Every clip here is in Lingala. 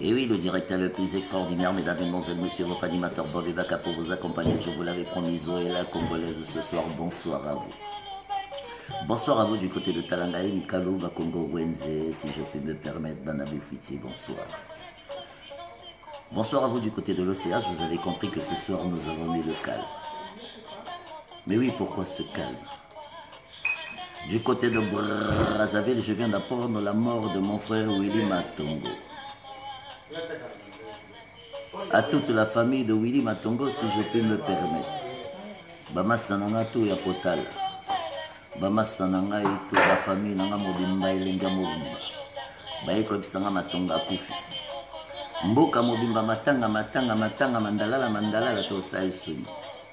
Et eh oui, le directeur le plus extraordinaire, mesdames et messieurs, votre animateur Bob et pour vous accompagner. Je vous l'avais promis, Zoé la Congolaise ce soir. Bonsoir à vous. Bonsoir à vous du côté de Talangaï, Mikalo, Bakongo, Wenze, si je puis me permettre, Banabu bonsoir. Bonsoir à vous du côté de l'OCH, vous avez compris que ce soir nous avons mis le calme. Mais oui, pourquoi ce calme Du côté de Brazzaville, je viens d'apprendre la mort de mon frère Willy Matongo. À toute la famille de Willy Matongo, si je puis me permettre. Bamasta nanga tout ya kotala. Bamasta nanga et toute la famille nanga mobimba elenga mobimba. Baye koyebisa nga Matongo akufi. Mboka mobimba matanga matanga matanga mandalala mandalala tosali soni.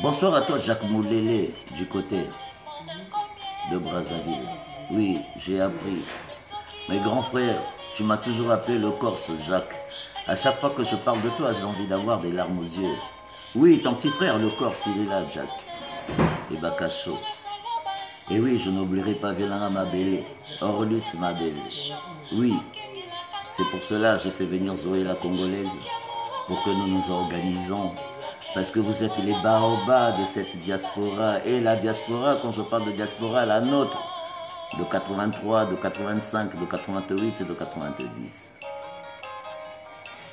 Bonsoir à toi, Jacques Moulélé, du côté de Brazzaville. Oui, j'ai appris. Mes grands frères, tu m'as toujours appelé le Corse, Jacques. À chaque fois que je parle de toi, j'ai envie d'avoir des larmes aux yeux. Oui, ton petit frère, le Corse, il est là, Jacques. Et Bacacho. Et eh oui, je n'oublierai pas Vélara Mabélé, Orlus Mabélé. Oui, c'est pour cela que j'ai fait venir Zoé la Congolaise, pour que nous nous organisons. Parce que vous êtes les baobas de cette diaspora. Et la diaspora, quand je parle de diaspora, la nôtre, de 83, de 85, de 88, de 90.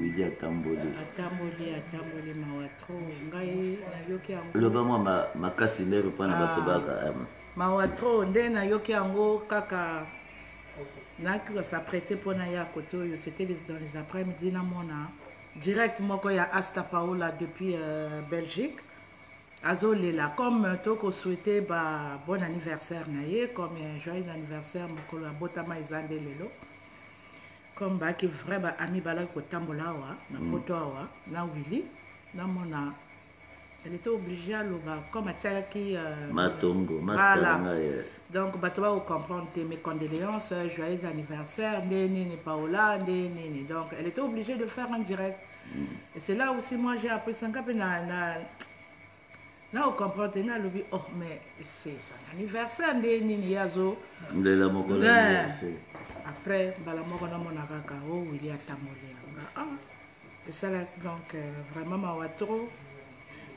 Willy atamboli. Atamboli, atamboli mawa trop. Ngai nayoki yango. Loba mwa makasi mero mpo na bato ah. baka. Eh, mawa trop nde nayoki yango kaka naki kosaprete mpo na ya kote oyo c'était dans les après midi namona direct moko ya asta paola depuis euh, belgique azolela comme euh, tokosouhaite ba bon anniversaire na ye comme euh, joyeux anniversaire mokolo abotama eza nde lelo comme baaki vrai ba ami balaki kotambola awa na mm. poto awa na willy namona elle était obligé aloba comme atiaki euh, matombo masalanga ye donc bato bakocomprendre te mes condoléances euh, joyeux anniversaire nde nini paola nde nini donc elle était obligée de faire un direct mm. et c'est là aussi moi j'ai appris sanka mpe na, na na ocomprendre te nalobi oh mais c'est son anniversaire nde nini ye azo ndela moko après mbala moko namona kaka o oh, wili atamboli yanga ah, esala donc euh, vraiment mawa trop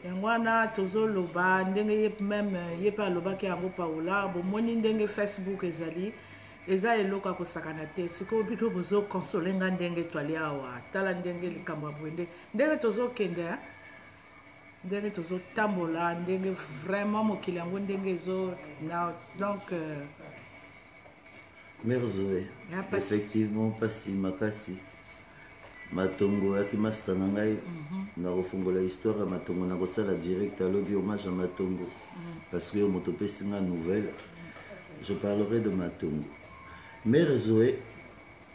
yango wana tozoloba ndenge ye meme euh, ye mpe alobaki yango paola bomoni ndenge facebook ezali eza eloko ya kosakana te sikoyo bino bozokonsole nga ndenge twali awa tala ndenge likambo ya boye nde ndenge tozokende ndenge tozotambola ndenge vraiment mokili yango ndenge ezo donc euh, mère zoe effectivement mpasi makasi matongo oyaki masita na ngai mhm. nakofungola histoire ya matongo nakosala direct alobi hommage ya matongo mhm. parce que yo moto opesi nga nouvelle je parlerai de matongo mère zoe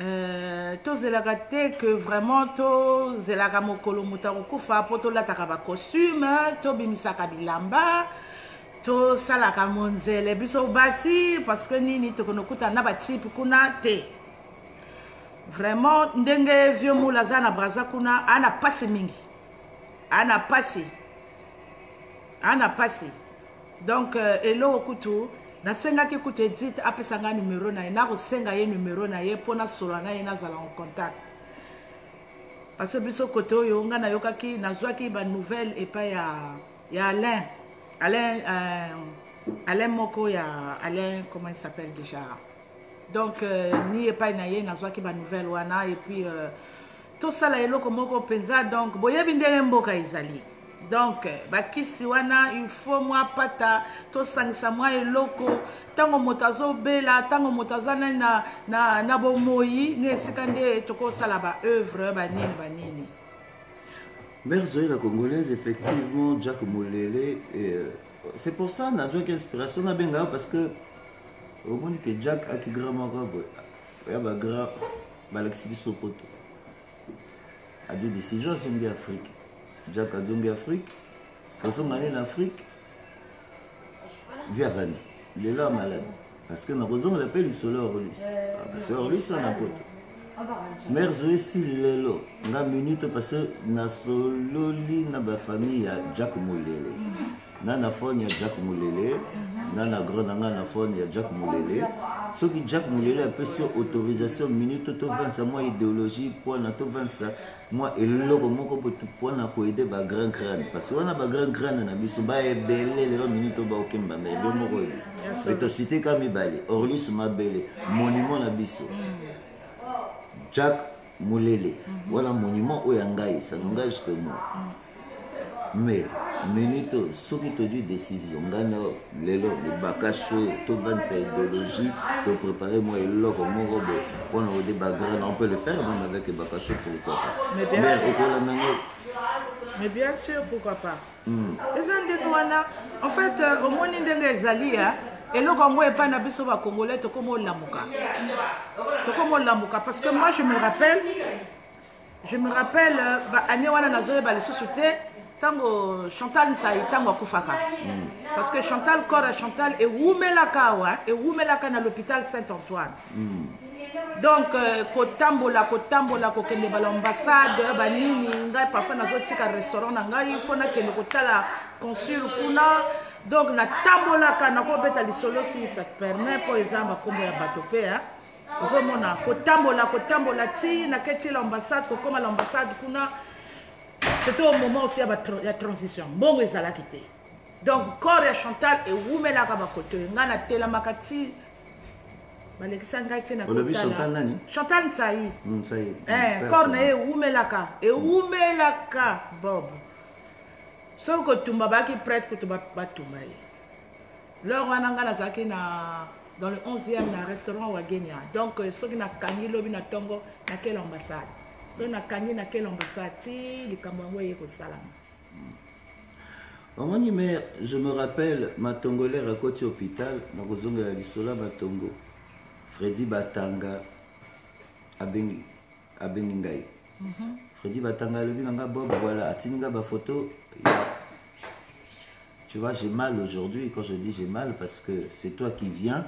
Euh, tozelaka te que vraiment tozelaka mokolo moto akokufa mpo tolataka bacostume tobimisaka bilamba tosalaka monzele biso basi parce que nini tokonokutana na batipe kuna te vraiment ndenge vieux moule aza na braza kuna ana mpasi mingi ana mpasi ana mpasi donc euh, eloko kutu nasengaki kutu edite apesa ngai numero na ye nakosenga ye numero na ye mpo nasolola na ye nazala en contact parce que biso kote oyo ngai nayokaki nazwaki banouvelle epai ya, ya alain alain euh, alain moko ya alain comment il s'appelle déjà donc euh, ni epai na ye nazwaki banouvelle wana et puis euh, tosala eloko moko mpenza donc boyebi ndenge mboka ezali donc bakisi wana il faut mwa pata tosangisa mwa eloko ntango moto azobela ntango moto aza nani na, na, na bomoi na esika nde tokosala baoeuvre banini banini mare zoyela congolaise effectivement jack molele euh, c'est pour ça najoki inspiration nabengaka parce que omoni ke jack akigrama kaka boye oya ba grand balakisi biso poto adi decision azongi afrique jack azongi afrique ozonga nde na afrique vi avandi lelo ya malade parce que nakozongela mpe lisolo ya orlis ah, parce que orlis wana poto mare zoesi lelo nga minute parce que nasololi na bafamille ya jack molele na na phone ya jack mulele na na grand nanga na phone ya jack mulele soki jack mulele apesi yo autorisation minute tovandisa mwa idéologie mpona tovandisa mwa eloko moko mpona koyede ba grand crane parce wana ba grand crane na biso baebele lelo minute oyo baokemba mbele yo moko oyebi etosite ka mibale orlis mabele monument na biso jack Mulele, wana monument oyo ya ngai, ça n'engage que moi. Mais minute oyo soki tozwi décision ngai na lelo libaka show tobandisa idéologie toprépare mwa eloko moko bo mpona kode bagrana on peut le faire même avec libaka show pourquoi pas mais okolanda ngo Mais bien sûr, pourquoi pas eza ndenge wana en fait euh, omoni ndenge ezali ya eloko yango epai na biso bacongolais tokoma olamuka tokoma olamuka parce que moi je me rappelle je me rappelle euh, baannée wana nazoyeba lisusu te ntango chantal nsai ntango akufaka parce que chantal corps ya chantal ewumelaka awa ewumelaka na l'hôpital saint antoine donc euh, kotambola kotambola kokende balambassade banini ngai parfois nazotika restaurant na ngai fo nakende kotala consul kuna donc natambolaka nakobeta lisolo si ça permet mpo eza makombo ya bato mpe ozomona kotambola kotambola ti naketi l'ambassade kokoma l'ambassade kuna c'était au moment aussi ya transition mbongo ezalaki te donc corps ya chantal ewumelaka bakoto ngai natelamaka ti balekisa ngai te olobi chantal nani chantal nsai mm, nsai mm, eh, corps na ye ewumelaka ewumelaka bob soki kotumba baaki prête kutu batumba ye lor wana ngai nazalaki na dans le 11e na restaurant wagenia donc euh, soki nakangi lobi na ntongo na quelle ambassade soki nakangi na quelle ambassade ti likambo yango eye kosalama Omoni mère, je me rappelle matongoleur akoti hôpital na kozongela lisolo ya batongo Freddy Batanga abengi abengi ngai Freddy Batanga alobi na ngai Bob voilà atindi ngai ba photo ya Tu vois, j'ai mal aujourd'hui. Quand je dis j'ai mal, parce que c'est toi qui viens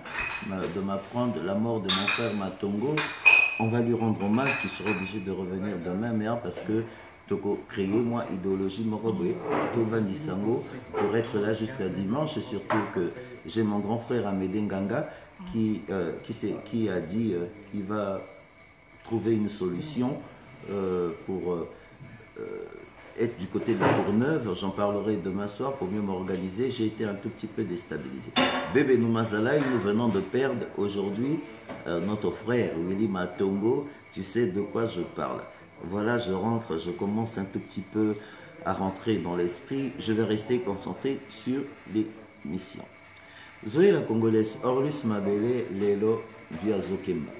de m'apprendre la mort de mon frère Tongo, on va lui rendre hommage, tu seras obligé de revenir demain, mais ah, parce que Toko créé, moi, idéologie Morobé, Tovandi pour être là jusqu'à dimanche, et surtout que j'ai mon grand frère Amédé Nganga, qui, euh, qui, a dit qu'il euh, va trouver une solution euh, pour être du côté de la Courneuve, j'en parlerai demain soir pour mieux m'organiser, j'ai été un tout petit peu déstabilisé. Bébé Noumazalaï, nous venons de perdre aujourd'hui euh, notre frère Willy Matongo, tu sais de quoi je parle. Voilà, je rentre, je commence un tout petit peu à rentrer dans l'esprit, je vais rester concentré sur les missions. Zoyela congolais orlus mabele lelo vie azo kemba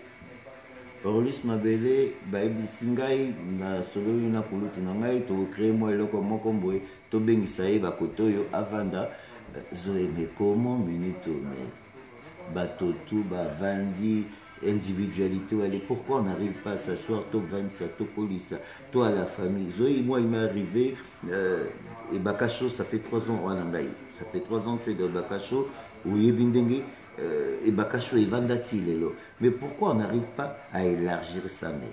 orlus mabele bayebisi ngai na sololi na kulutu na ngai to créer moi eloko moko mboye to bengisa ye bakotoyo avanda zoe mais comment minute mais batotu bavandi individualité wale pourquoi on n'arrive pas à s'asseoir tovandisa tokolisa to à la famille zoyi moi il m'est arrivé euh, ebakacho ça fait trois ans wana ngai ça fait trois ans tu es dans ebakacho oyebi ndenge euh, ebakacho evanda ti lelo mais pourquoi on n'arrive pas à élargir ça mais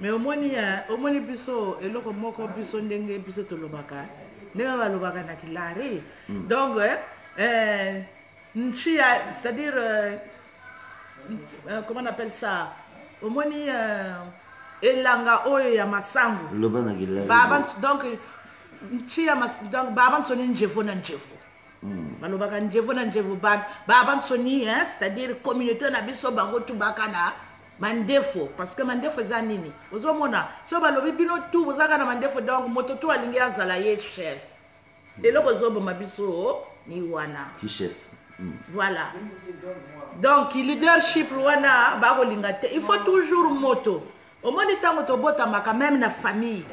mais omoni omoni biso eloko moko biso ndenge biso tolobaka ndenge balobaka na kilare hmm. donc eh, Nchia, c'est à dire euh, euh, comment on appelle ça omoni euh, elanga oyo ya masangu loba na kilai baba donc nchia mas, donc baba nsoni njevo na njevo hmm. balobaka njevo na njevo baba nsoni hein, c'est à dire communauté na biso bango tubaka na mandefo parce que mandefo eza nini ozomona so balobi bino tu bozalaka na mandefo donc moto tu alingi azala ye chef eloko ezoboma biso ni wana kichef mm. voilà donc leadership wana bakolinga te il faut toujours moto omoni ntango tobotamaka meme na famille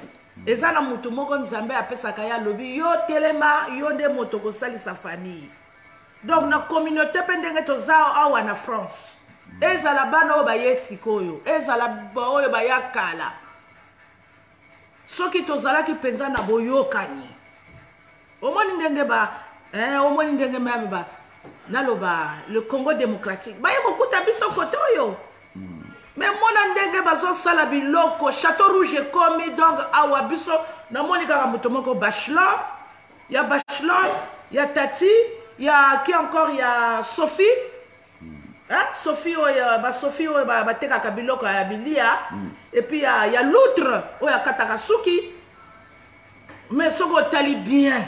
eza na moto moko nzambe apesaka ye alobi yo telema yo nde moto kosalisa famille donc na communauté mpe ndenge toza awa na france ezala bana oyo baye sikoyo ezala baoyo baya kala soki tozalaki mpenza na boyokani omoni ndenge ba eh, omoni ndenge meme ba naloba le congo démocratique baye kokuta biso kote oyo hmm. me mona ndenge bazosala biloko chateau rouge ekomi donc awa biso namoni kaka moto moko bachelor ya bachelor ya tati ya ki encore ya sophie Hein? Sophie oyo, ba Sophie oyo ba, batekaka biloko ya bilia mm. et puis ya, ya loutre oyo akataka suki mais soki otali bien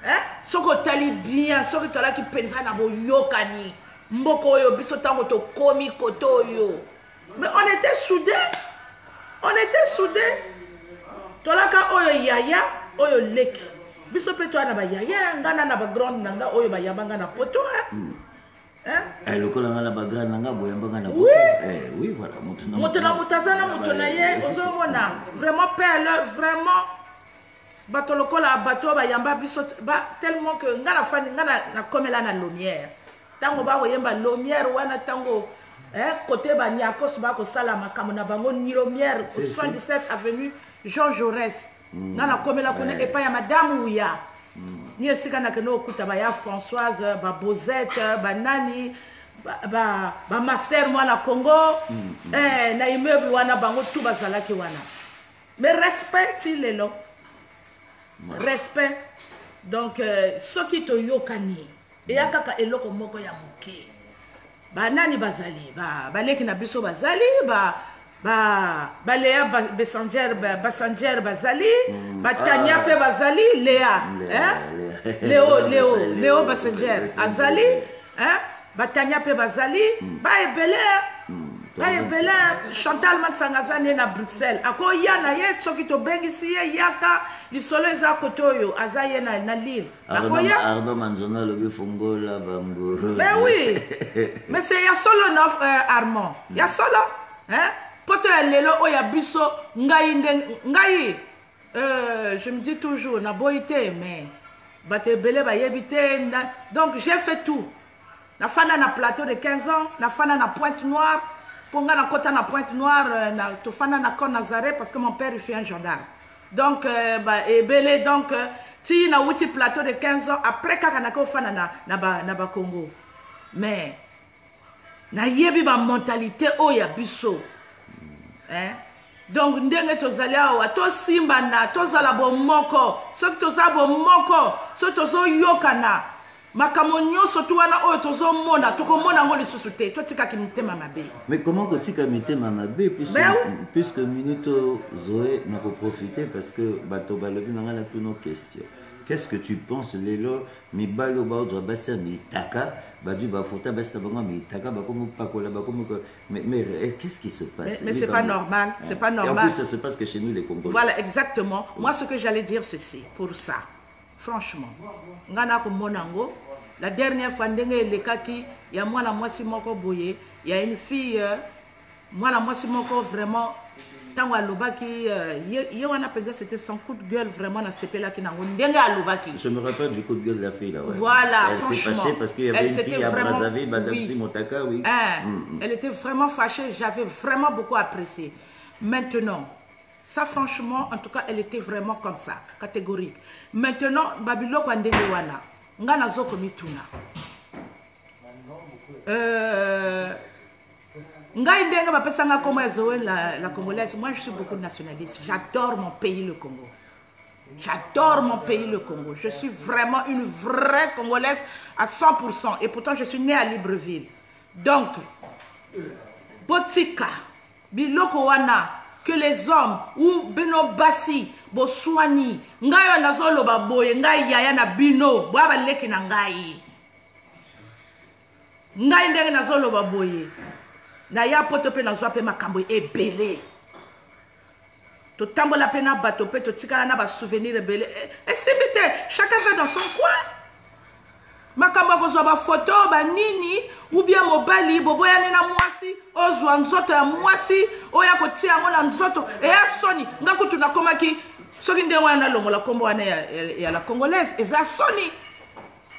hein? soki otali bien soki tolaki mpenza na boyokani mboka oyo biso ntango tokomi kote oyo mais on était soudé on était soudé tolaka oyo yaya oyo leki biso mpe toya na bayaya nga na na bagrande na nga oyo bayamba nga na poto hmm. eh, lokola nga na bagrande na nga boyamba nga na poto eh, oui voilà moto na moto aza na moto na ye ozomona vraiment pele vraiment bato lokola bato oyo bayamba biso ba, tellement que nga na fani nga nakomela na lomière ntango bakoyemba lomière wana ntango eh, kote baniakos bakosala makambo na bango ni lomière 77 avenue jean jaurès mm. nga nakomela kuna eh. epai ya madamu uya mm. ni esika nakende okuta baya françoise babosette banani bamaster ba, ba mwana congo mm, mm. eh, na immeuble wana bango tu bazalaki wana mais respect ti lelo respect donc euh, soki toyokani eya kaka eloko moko ya moke banani bazali baleki na biso bazali ba baleya basanger bazali mm. batania ah. mpe bazali lea leo leo leo basanger azali batania mpe bazali mm. ba ebele mm. ba ebele chantal mansanga aza nde na bruxelles akoya na ye soki tobengisi ye yaka lisolo eza kote oyo aza ye na, na lille akoya ardo manzona alobi fungola bango mais oui mais c'est ya solo na euh, armand ya solo hein? poto ya lelo oyo ya biso ngai nde ngai Euh, je me dis toujours na boyi te mais bato ebele bayebi te donc j'ai fait tout nafanda na plateau de 15 ans nafanda na pointe noire mpo ngai nakota na pointe noire euh, na, tofanda na con nazare parce que mon père ifi un gendarme donc euh, ba, ebele donc euh, ti nawuti plateau de 15 ans après kaka nake ofanda na, na, ba, na bakongo mais nayebi bamentalité oyo ya biso eh? donc ndenge tozali awa tosimbana tozala bomoko soki toza bomoko soki tozoyokana makambo nyonso tu wana oyo tozomona tokomona yango lisusu te totikaki mitema mabe mais comment kotika mitema mabe puisque minute zoe nakoprofite parce que bato balobi na ngai na tuno question qu'est ce que tu penses lelo mibali oyo bazwa basi ya mitaka bazwi bafuta basi na bango ya mitaka bakomi pakola bakomi mais eh, qu'est-ce qui se passe mais, mais c'est pas normal hein? c'est pas normal et en plus ça se passe que chez nous les congolais voilà exactement moi ce que j'allais dire ceci pour ça franchement nga na komona yango la dernière fois ndenge elekaki ya mwana mwasi moko boye ya une fille euh, mwana mwasi moko vraiment ntango alobaki euh, ye, ye wana mpenza c'était son coup de gueule vraiment nasepelaki nango ndenge alobaki je me rappelle du coup de gueule de la fille là ouais. voilà elle s'est fâchée parce qu'il y avait une fille à Brazzaville madame oui. Simotaka oui hein, mm, mm. elle était vraiment fâchée j'avais vraiment beaucoup apprécié maintenant ça franchement en tout cas elle était vraiment comme ça catégorique maintenant babiloko ya ndenge wana ngai nazokomituna euh, ngai ndenge bapesa ngai nkombo ya zoe la, la congolaise moi je suis beaucoup nationaliste j'adore mon pays le congo J'adore mon pays, le Congo. Je suis vraiment une vraie Congolaise à 100%. Et pourtant, je suis née à Libreville. Donc, Botika, Biloko Wana, que les hommes, ou Beno Bassi, Boswani, Ngayo Nazolo Baboye, Ngaï Yaya Nabino, Bwaba Leki Nangaï. ngai ndenge nazoloba boye naya poto mpe nazwa mpe makambo ebele totambola mpe na bato mpe totikala na basouvenir ebele eh, esimbi te chacun va dans son coin makambo ya kozwa bafoto banini ubie mobali boboyani na mwasi ozwa nzoto ya mwasi oyo akotia yango na nzoto eya soni nga kutu nakomaki soki ndenge wana nalongola nkombo wana ya, ya, ya la congolaise eza soni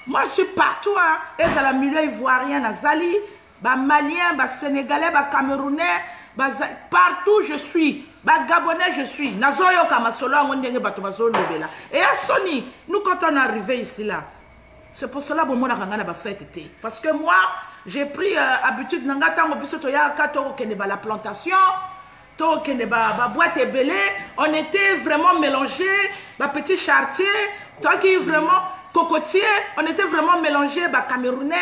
Moi, je suis partout, hein. ezala milieu ivoirien nazali, ba malien, ba sénégalais, ba camerounais, ba... partout je suis. Ba gabonais je suis. Nazoyoka masolo yango ndenge bato bazolobela. Et ya soni, nous quand on est arrivé ici là, c'est pour cela bomonaka ngai na ba fête te. Parce que moi, j'ai pris euh, habitude na ngai ntango biso toyaka tokokende ba la plantation, tokende baboite ba ebele on était vraiment mélangé bapetit chartier toyaki vraiment cocotier on était vraiment mélangé bacamerounais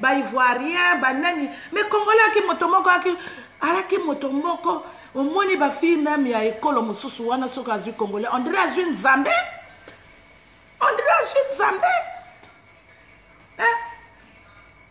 baivoirien banani mais congolais yaki moto moko yaki alaki moto moko omoni bafille meme ya ekolo mosusu wana soki azwi congolais ondire azwi nzambe ondire azwi nzambe eh?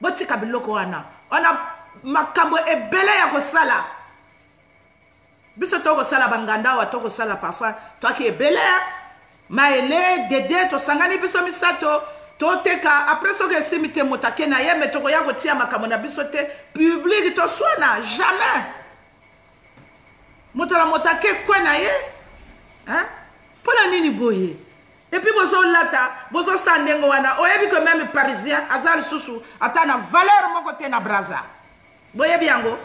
botika biloko wana wana makambo ebele ya kosala biso tokosala banganda awa tokosala parfois toaki ebele maele dede tosangani biso misato toteka apres soki esimi te moto ake na ye me tokoya kotia makambo na biso te publike toswana jamais moto na moto ake kwe na ye mpo na nini boye Epuis bozo lata bozo sa ndenge wana oyebi que meme parisien aza lisusu ata na valeur moko te na braza boyebi yango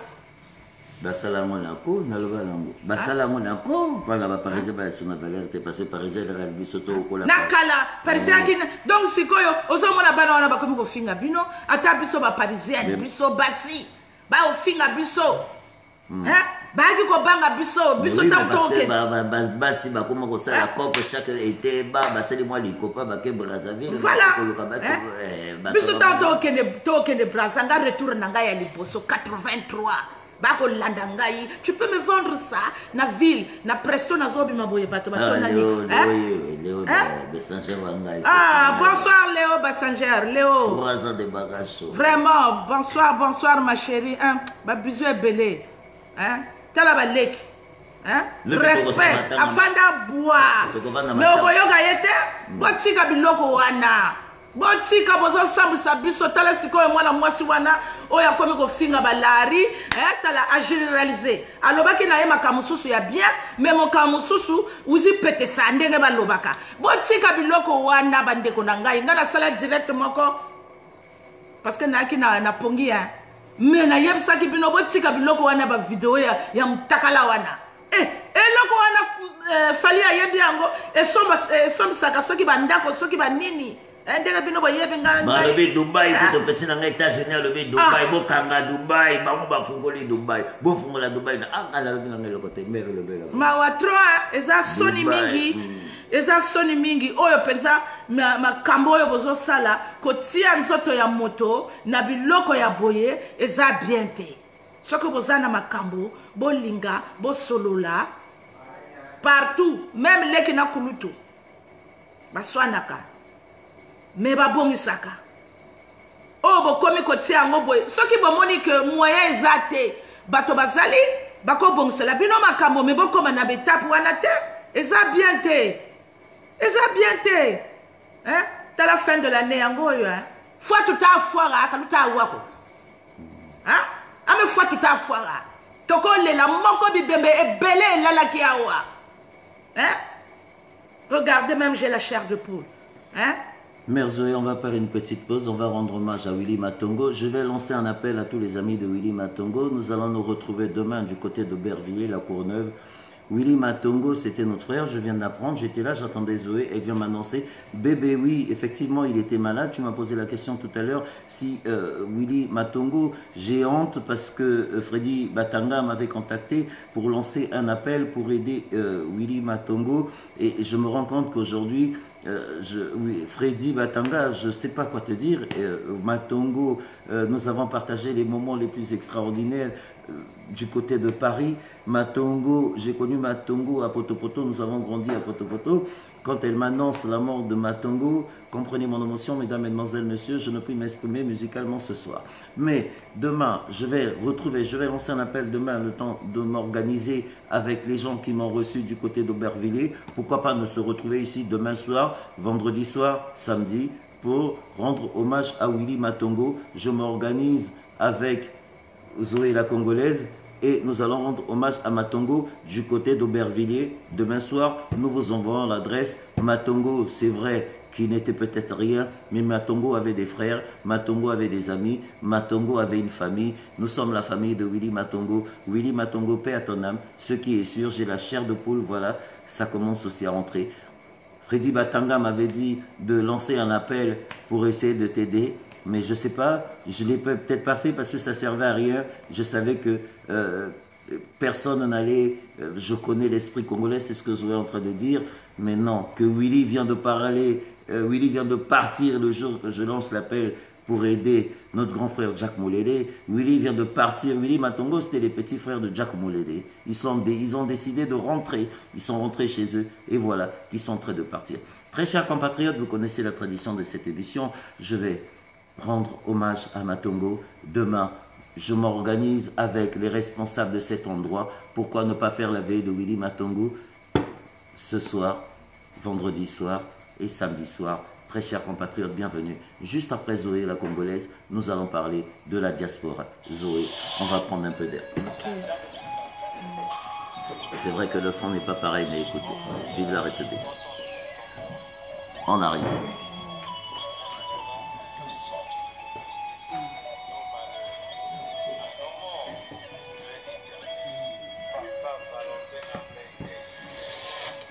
basala yango na ko naloba nango basala yango na ko mpona baparisien bayasunga valeur te parce que parisien elaka biso tokola na kala parisien yaki mm. donc sikoyo ozomona bana wana bakomi kofinga bino ata biso baparisienne biso basi baofinga biso mm. hein? bayaki kobanga biso biso basi bakoma kosala cope chaque ete ba basali mwa likopa bake brazzaville koluka biso ntango tokende brazza nga retour na ngai ya liboso 83 bakolanda ngai tu peux me vendre ça na ville na presto nazobima boye bato batondani bonsoir leo bassanger leo vraiment bonsoir bonsoir ma chérie hein? babizu ebele hein? tala baleki hein? respect afanda bwa me okoyoka ye te botika biloko wana botika bozosambwisa biso tala sikoyo mwana mwasi wana oyo akomi kofinga balari eh, tala ageneralise alobaki na ye makambo mosusu ya bien me mokambo mosusu uzipetesa ndenge balobaka botika biloko wana bandeko na ngai ngai nasala direct moko parce que nayaki na, na pongi ya me nayebisaki bino botika biloko wana bavideo ya, ya mtakala wana Eh, eloko wana eh, fali ayebi yango esombisaka eh, soki bandako soki banini eh, ndenge bino boyebi ngalobalobi dubai eh? kutu peti na ngai états-unis alobi ah. dubai bokanga dubai bango bafungoli dubai bofungola dubai na anga ah, nalobi na ngai eloko te mere lobela mawa trois eza soni mingi mm. eza soni mingi oyo mpenza makambo oyo bozosala kotia nzoto ya moto na biloko ya boye eza bien te soki boza na makambo bolinga bosolola partout meme leki na kulutu baswanaka me babongisaka oyo oh, bokomi kotia yango boye soki bomoni ke moyen eza te bato bazali bakobongisela bino makambo me bokoma na betape wana te eza bien te eza bien te eh? tala fin de l'année yango oyo eh? fois tutafuara kalutawako eh? ame fois tutafuara tokolela moko bibembe ebele elalaki awa eh? regardez même j'ai la chair de poule hein? Mère Zoé, on va faire une petite pause, on va rendre hommage à Willy Matongo. Je vais lancer un appel à tous les amis de Willy Matongo. Nous allons nous retrouver demain du côté de Bervilliers, la Courneuve. Willy Matongo, c'était notre frère, je viens d'apprendre, j'étais là, j'attendais Zoé, elle vient m'annoncer, bébé oui, effectivement il était malade, tu m'as posé la question tout à l'heure, si euh, Willy Matongo, j'ai honte parce que euh, Freddy Batanga m'avait contacté pour lancer un appel pour aider euh, Willy Matongo, et je me rends compte qu'aujourd'hui, Freddy Batanga, je ne sais pas quoi te dire. Matongo, nous avons partagé les moments les plus extraordinaires. Euh, du côté de Paris, Matongo, j'ai connu Matongo à Potopoto, nous avons grandi à Potopoto. Quand elle m'annonce la mort de Matongo, comprenez mon émotion, mesdames, mesdemoiselles, messieurs, je ne puis m'exprimer musicalement ce soir. Mais demain, je vais retrouver, je vais lancer un appel demain, le temps de m'organiser avec les gens qui m'ont reçu du côté d'Aubervilliers. Pourquoi pas ne se retrouver ici demain soir, vendredi soir, samedi, pour rendre hommage à Willy Matongo. Je m'organise avec aurez la Congolaise. Et nous allons rendre hommage à Matongo du côté d'Aubervilliers. Demain soir, nous vous envoyons l'adresse. Matongo, c'est vrai, qu'il n'était peut-être rien, mais Matongo avait des frères, Matongo avait des amis, Matongo avait une famille. Nous sommes la famille de Willy Matongo. Willy Matongo, paix à ton âme. Ce qui est sûr, j'ai la chair de poule, voilà, ça commence aussi à rentrer. Freddy Batanga m'avait dit de lancer un appel pour essayer de t'aider mais je ne sais pas, je l'ai peut-être pas fait parce que ça servait à rien. Je savais que euh, personne n'allait, allait. Euh, je connais l'esprit congolais, c'est ce que je suis en train de dire. Mais non, que Willy vient de parler, euh, Willy vient de partir le jour que je lance l'appel pour aider notre grand frère Jack Moulele. Willy vient de partir. Willy Matongo, c'était les petits frères de Jack Moulele. Ils, sont ils ont décidé de rentrer. Ils sont rentrés chez eux. Et voilà, ils sont en train de partir. Très chers compatriotes, vous connaissez la tradition de cette édition. Je vais rendre hommage à Matongo. Demain, je m'organise avec les responsables de cet endroit. Pourquoi ne pas faire la veille de Willy Matongo ce soir, vendredi soir et samedi soir Très chers compatriotes, bienvenue. Juste après Zoé, la Congolaise, nous allons parler de la diaspora. Zoé, on va prendre un peu d'air. C'est vrai que le son n'est pas pareil, mais écoutez, vive la République. On arrive.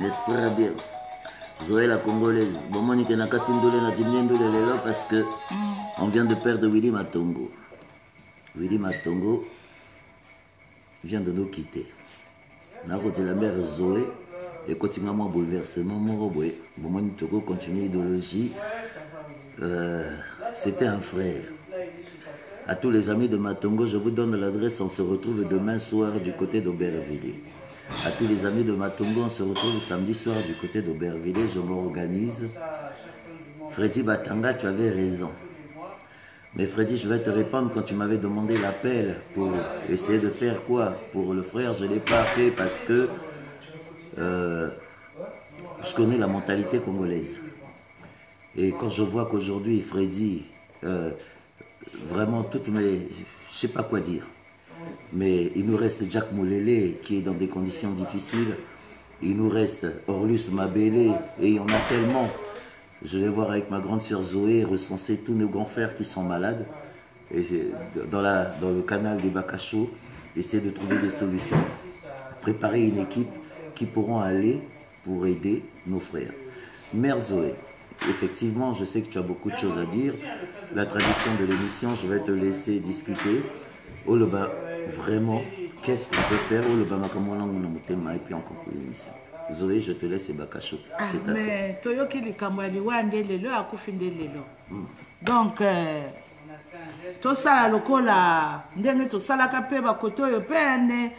L'esprit na bien. Zoé la congolaise. Bomoni ke na kati ndule na diminuer ndule lelo parce que mm. on vient de perdre Willy Matongo. Willy Matongo vient de nous quitter. Na ko la mère Zoé et continue moi bouleversement moko boye. Bomoni toko continuer idéologie. Euh, c'était un frère. À tous les amis de Matongo, je vous donne l'adresse. On se retrouve demain soir du côté d'Aubervilliers. À tous les amis de Matongo, on se retrouve samedi soir du côté d'Aubervilliers. Je m'organise. Freddy Batanga, tu avais raison. Mais Freddy, je vais te répondre quand tu m'avais demandé l'appel pour essayer de faire quoi Pour le frère, je ne l'ai pas fait parce que euh, je connais la mentalité congolaise. Et quand je vois qu'aujourd'hui, Freddy, euh, vraiment toutes mes... Je sais pas quoi dire. Mais il nous reste Jack Moulele qui est dans des conditions difficiles. Il nous reste Orlus Mabélé et il y en a tellement. Je vais voir avec ma grande sœur Zoé recenser tous nos grands frères qui sont malades et dans, dans le canal des Bacachos, essayer de trouver des solutions. Préparer une équipe qui pourront aller pour aider nos frères. Mère Zoé, effectivement, je sais que tu as beaucoup de choses à dire. La tradition de l'émission, je vais te laisser discuter. Oloba, vraiment, qu'est-ce qu'on peut faire Oloba, et puis on conclut l'émission. Zoé, je te laisse Ebakasho. Ah, c'est à toi. Mais Toyoki likambo ya liwa nde lelo akufi nde lelo. Hmm. Donc euh, tosala lokola ndenge tosalaka mpe bakoto oyo mpe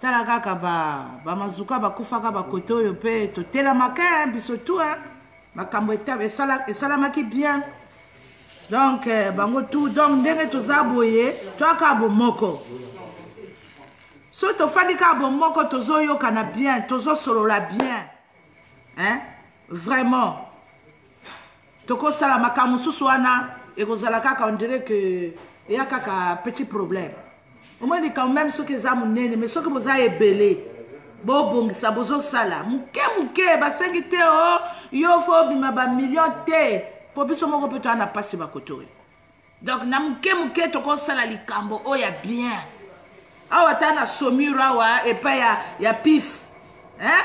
tala kaka ba ba mazuka bakufaka bakote oyo mpe totelamaka eh, biso tu eh. makambo esalamaki bien donc eh, bango tu donc ndenge toza boye toaka bomoko so tofandi kaka bomoko tozoyokana bien tozosolola bien hein? vraiment tokosala makambo mosusu wana ekozala kaka on dirait que eya kaka petit problème omoi likambo meme soki eza monene mais soki boza ebele bobongisa bozosala moke moke basengi te o oh, yo fo obima bamillion te mpo biso moko mpe toya na mpasi bakotoyo donc na moke moke tokosala likambo oyo ya bien awa ata na somur awa epai ya, ya pif eh?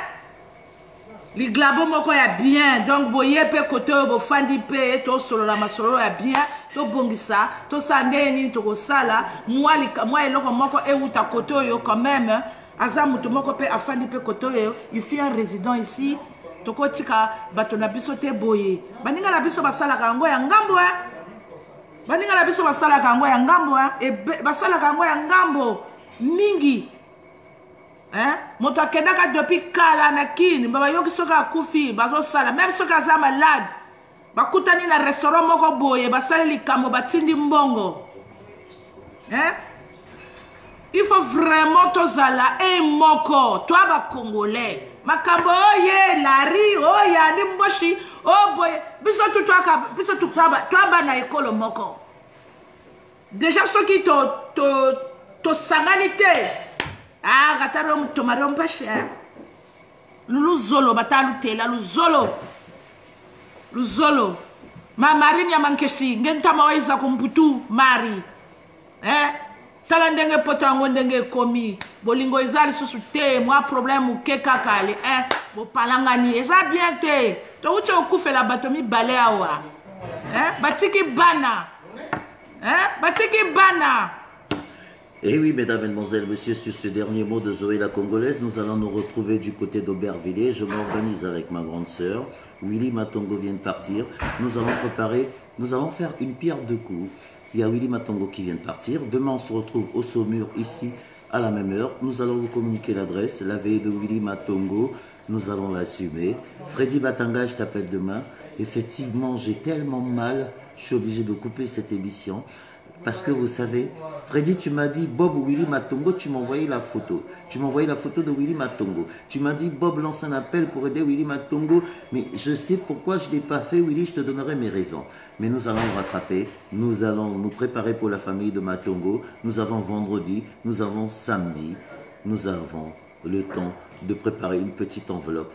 liglabo moko ya bien donc boye mpe kote oyo bofandi mpe tosolola masololo ya bien tobongisa tosala ndenge nini tokosala mwa eloko moko ewuta kote oyo quand meme aza moto moko mpe afandi mpe kote oyo ifi un résident ici tokotika bato na biso te boye baninga na biso basalaka yango ya ngambo eh? baninga na biso basalaka yango ya ngambo eh? basalaka yango ya ngambo mingi eh? moto akendaka depuis kala na kine babayoki soki akufi bazosala meme soki aza malade bakutani na restaurant moko boye basali likambo batindi mbongo eh? il faut vraiment tozala e moko twa bacongolais makambo oye lari oyandi mboshi oboye biso biso twa bana ekolo moko deja soki tosangani to, to te ah, kataro tomaro mpashe eh? luluzolo bata lutela luzolo luzolo ma marine ya mankesi nge ntama oyo eza kombutu mari eh? tala ndenge poto yango ndenge ekomi bolingo eza lisusu te mwa problème moke kaka le eh? bopalangani eza bien te towuti okufela bato mibale awa eh? batiki bana eh? batiki bana Et eh oui, mesdames, mesdemoiselles, messieurs, sur ce dernier mot de Zoé la Congolaise, nous allons nous retrouver du côté d'Aubervilliers. Je m'organise avec ma grande sœur. Willy Matongo vient de partir. Nous allons préparer, nous allons faire une pierre de coups. Il y a Willy Matongo qui vient de partir. Demain, on se retrouve au Saumur, ici, à la même heure. Nous allons vous communiquer l'adresse, la veille de Willy Matongo. Nous allons l'assumer. Freddy Batanga, je t'appelle demain. Effectivement, j'ai tellement mal, je suis obligé de couper cette émission. Parce que vous savez, Freddy, tu m'as dit, Bob Willy Matongo, tu m'as envoyé la photo. Tu m'as envoyé la photo de Willy Matongo. Tu m'as dit, Bob lance un appel pour aider Willy Matongo. Mais je sais pourquoi je ne l'ai pas fait, Willy, je te donnerai mes raisons. Mais nous allons rattraper, nous allons nous préparer pour la famille de Matongo. Nous avons vendredi, nous avons samedi, nous avons le temps de préparer une petite enveloppe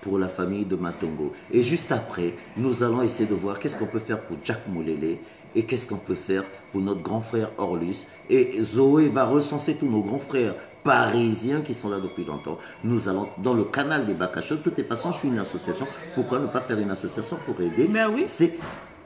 pour la famille de Matongo. Et juste après, nous allons essayer de voir qu'est-ce qu'on peut faire pour Jack Moulele et qu'est-ce qu'on peut faire pour notre grand frère Orlus. Et Zoé va recenser tous nos grands frères parisiens qui sont là depuis longtemps. Nous allons dans le canal des Bacachots. De toutes les façons, je suis une association. Pourquoi ne pas faire une association pour aider Mais ben oui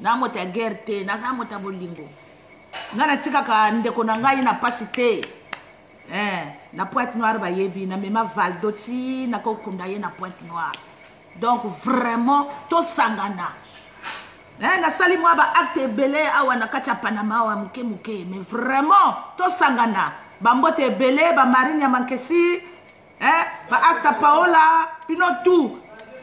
na moto ya guerre te naza moto ya bolingo nga natikaka ndeko na ngai na mpasi te eh, na pointe noire bayebi na mema valdo ti nakokunda ye na pointe noire donc vraiment tosangana eh, nasali mwa baacte ebele awa na kati ya panama awa moke moke mais vraiment tosangana bambote ebele bamarine ya mankesi eh, ba asta paola bino tout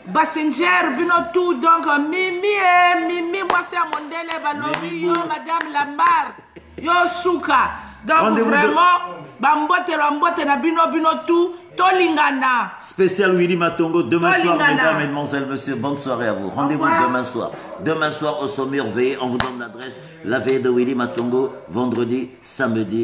bassinger bino tout donc mimi e mimi mwasi ya mondele balobi yo madame lamar yo suka donc vraiment bambotelo ya mbote na bino bino tout tolingana spécial willy matongo demain soir mesdames et demoiselles monsieur bonne soirée à vous rendez-vous demain soir demain soir au sommet veillé on vous donne l'adresse la veille de willy matongo vendredi samedi